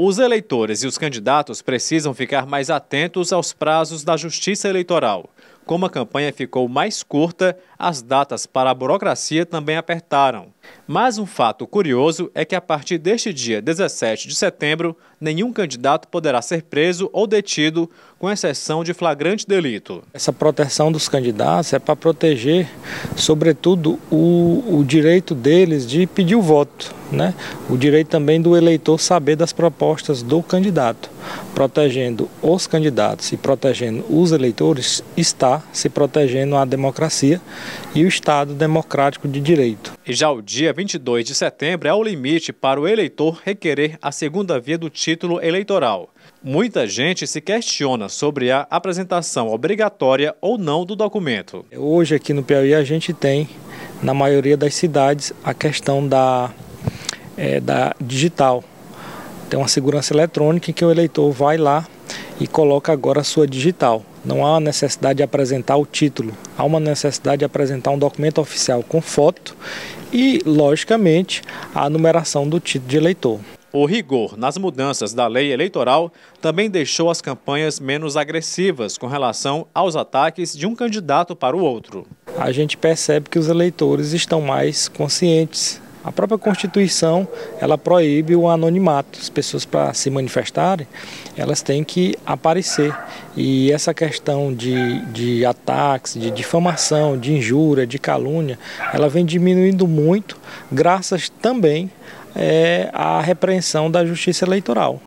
Os eleitores e os candidatos precisam ficar mais atentos aos prazos da Justiça Eleitoral. Como a campanha ficou mais curta, as datas para a burocracia também apertaram. Mas um fato curioso é que a partir deste dia 17 de setembro, nenhum candidato poderá ser preso ou detido, com exceção de flagrante delito. Essa proteção dos candidatos é para proteger, sobretudo, o, o direito deles de pedir o voto, né? o direito também do eleitor saber das propostas do candidato. Protegendo os candidatos e protegendo os eleitores, está se protegendo a democracia e o Estado democrático de direito. E já o dia 22 de setembro é o limite para o eleitor requerer a segunda via do título eleitoral. Muita gente se questiona sobre a apresentação obrigatória ou não do documento. Hoje aqui no Piauí a gente tem, na maioria das cidades, a questão da, é, da digital. Tem uma segurança eletrônica em que o eleitor vai lá e coloca agora a sua digital. Não há necessidade de apresentar o título, há uma necessidade de apresentar um documento oficial com foto e, logicamente, a numeração do título de eleitor. O rigor nas mudanças da lei eleitoral também deixou as campanhas menos agressivas com relação aos ataques de um candidato para o outro. A gente percebe que os eleitores estão mais conscientes a própria Constituição, ela proíbe o anonimato. As pessoas para se manifestarem, elas têm que aparecer. E essa questão de, de ataques, de difamação, de injúria, de calúnia, ela vem diminuindo muito, graças também é, à repreensão da justiça eleitoral.